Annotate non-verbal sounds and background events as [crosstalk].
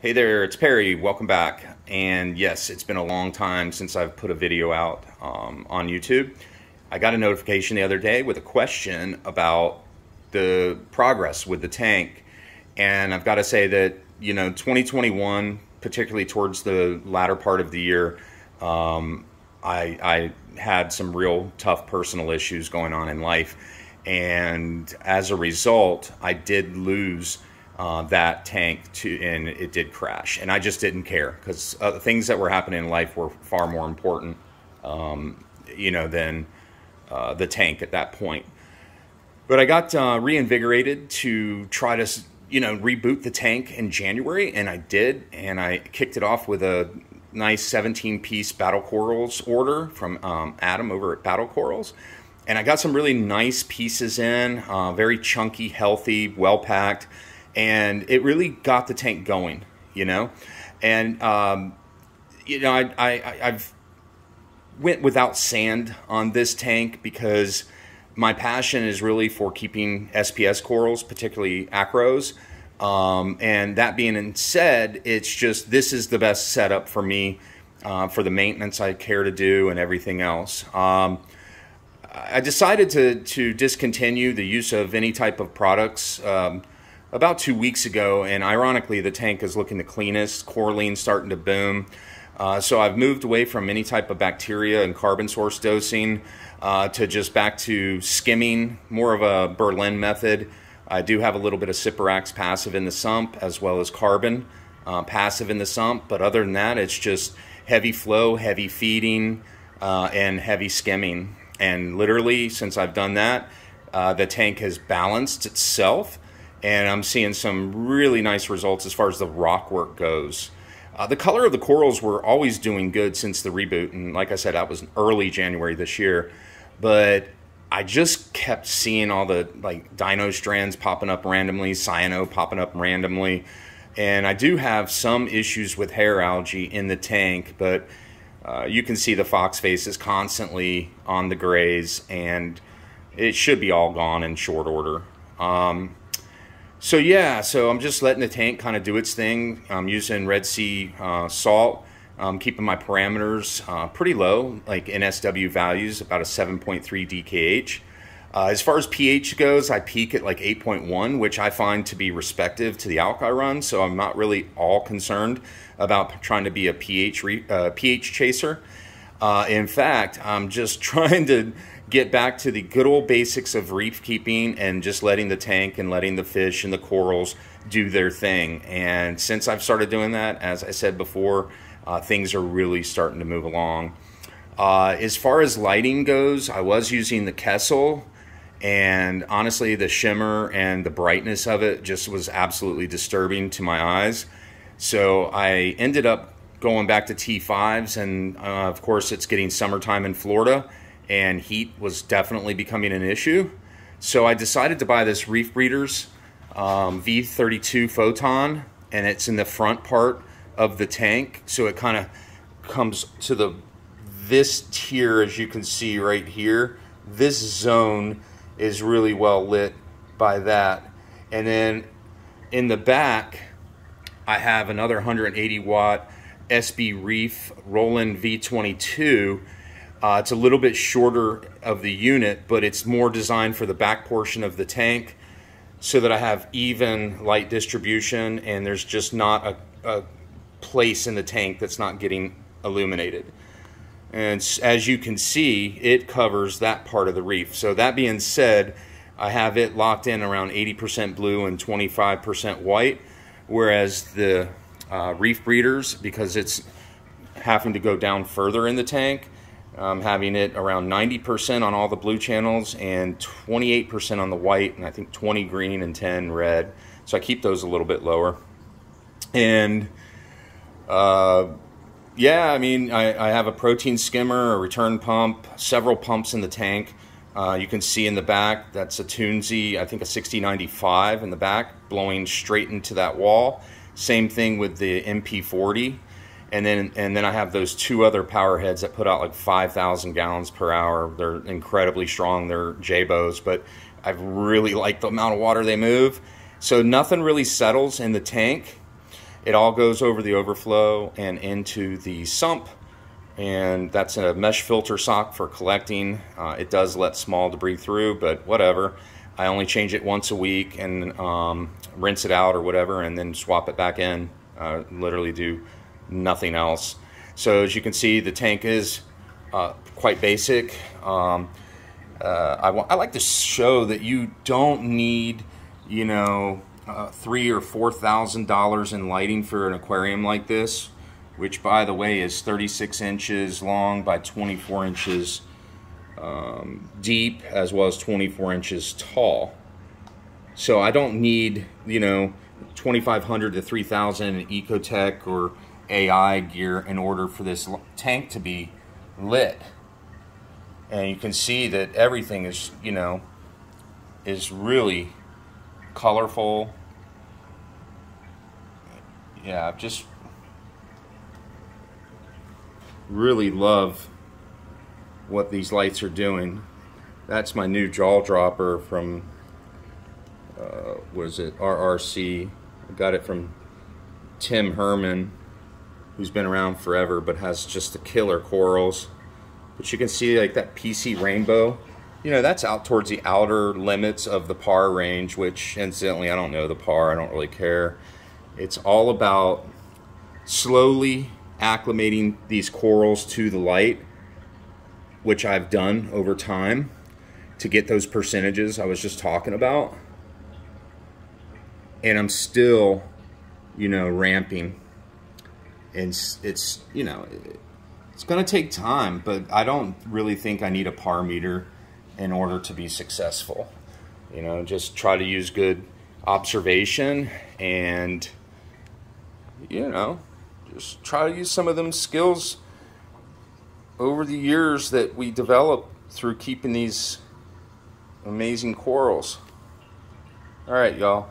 Hey there, it's Perry. Welcome back. And yes, it's been a long time since I've put a video out um, on YouTube. I got a notification the other day with a question about the progress with the tank. And I've got to say that, you know, 2021, particularly towards the latter part of the year, um, I, I had some real tough personal issues going on in life. And as a result, I did lose uh, that tank to and it did crash. And i just didn't care because uh, things that were happening in life were far more important um, you know than uh, the tank at that point. But i got uh, reinvigorated to try to you know reboot the tank in january and i did. And i kicked it off with a nice 17 piece battle corals order from um, adam over at battle corals. And i got some really nice pieces in uh, very chunky healthy well packed and it really got the tank going, you know. And um, you know, I, I I've went without sand on this tank because my passion is really for keeping SPS corals, particularly acros. Um, and that being said, it's just this is the best setup for me uh, for the maintenance I care to do and everything else. Um, I decided to to discontinue the use of any type of products. Um, about two weeks ago, and ironically, the tank is looking the cleanest. Coralline starting to boom. Uh, so I've moved away from any type of bacteria and carbon source dosing uh, to just back to skimming, more of a Berlin method. I do have a little bit of Siporax passive in the sump as well as carbon uh, passive in the sump, but other than that, it's just heavy flow, heavy feeding, uh, and heavy skimming. And literally, since I've done that, uh, the tank has balanced itself and I'm seeing some really nice results as far as the rock work goes. Uh, the color of the corals were always doing good since the reboot, and like I said, that was early January this year. But I just kept seeing all the like dino strands popping up randomly, cyano popping up randomly, and I do have some issues with hair algae in the tank, but uh, you can see the fox face is constantly on the grays, and it should be all gone in short order. Um, so yeah, so I'm just letting the tank kind of do its thing. I'm using Red Sea uh, salt, I'm keeping my parameters uh, pretty low, like NSW values, about a 7.3 DKH. Uh, as far as pH goes, I peak at like 8.1, which I find to be respective to the alk I run, so I'm not really all concerned about trying to be a pH, uh, pH chaser. Uh, in fact, I'm just [laughs] trying to get back to the good old basics of reef keeping and just letting the tank and letting the fish and the corals do their thing. And since I've started doing that, as I said before, uh, things are really starting to move along. Uh, as far as lighting goes, I was using the Kessil and honestly, the shimmer and the brightness of it just was absolutely disturbing to my eyes. So I ended up going back to T5s, and uh, of course, it's getting summertime in Florida and heat was definitely becoming an issue. So I decided to buy this Reef Breeders um, V32 Photon, and it's in the front part of the tank. So it kind of comes to the this tier, as you can see right here. This zone is really well lit by that. And then in the back, I have another 180 watt SB Reef Roland V22 uh, it's a little bit shorter of the unit, but it's more designed for the back portion of the tank so that I have even light distribution and there's just not a, a place in the tank that's not getting illuminated. And as you can see, it covers that part of the reef. So that being said, I have it locked in around 80% blue and 25% white, whereas the uh, reef breeders, because it's having to go down further in the tank, um, having it around 90% on all the blue channels and 28% on the white, and I think 20 green and 10 red. So I keep those a little bit lower. And uh, yeah, I mean, I, I, have a protein skimmer, a return pump, several pumps in the tank. Uh, you can see in the back, that's a Tunze, I think a 6095 in the back, blowing straight into that wall. Same thing with the MP40 and then and then I have those two other power heads that put out like 5,000 gallons per hour. They're incredibly strong. They're Jebaos, but I really like the amount of water they move. So nothing really settles in the tank it all goes over the overflow and into the sump and that's a mesh filter sock for collecting. Uh, it does let small debris through, but whatever. I only change it once a week and um, rinse it out or whatever and then swap it back in. Uh, literally do nothing else. So as you can see, the tank is uh, quite basic. Um, uh, I, like to show that you don't need, you know, uh, three or four thousand dollars in lighting for an aquarium like this which by the way is 36 inches long by 24 inches um, deep as well as 24 inches tall. So I don't need, you know, 2500 to 3000 Ecotech or AI gear in order for this tank to be lit. And you can see that everything is, you know, is really colorful. Yeah, I just really love what these lights are doing. That's my new jaw dropper from, uh, was it RRC? I got it from Tim Herman, who's been around forever but has just the killer corals. But you can see like that PC rainbow. You know, that's out towards the outer limits of the par range, which incidentally, I don't know the par, I don't really care. It's all about slowly acclimating these corals to the light, which I've done over time to get those percentages I was just talking about. And I'm still, you know, ramping. And it's, you know, it's going to take time, but I don't really think I need a par meter in order to be successful. You know, just try to use good observation and, you know, just try to use some of them skills over the years that we develop through keeping these amazing corals. All right, y'all.